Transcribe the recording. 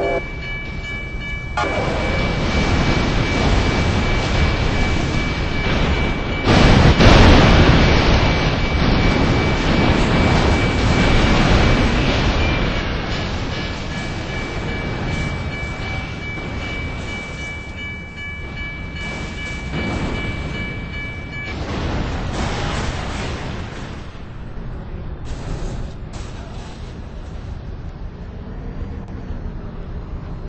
you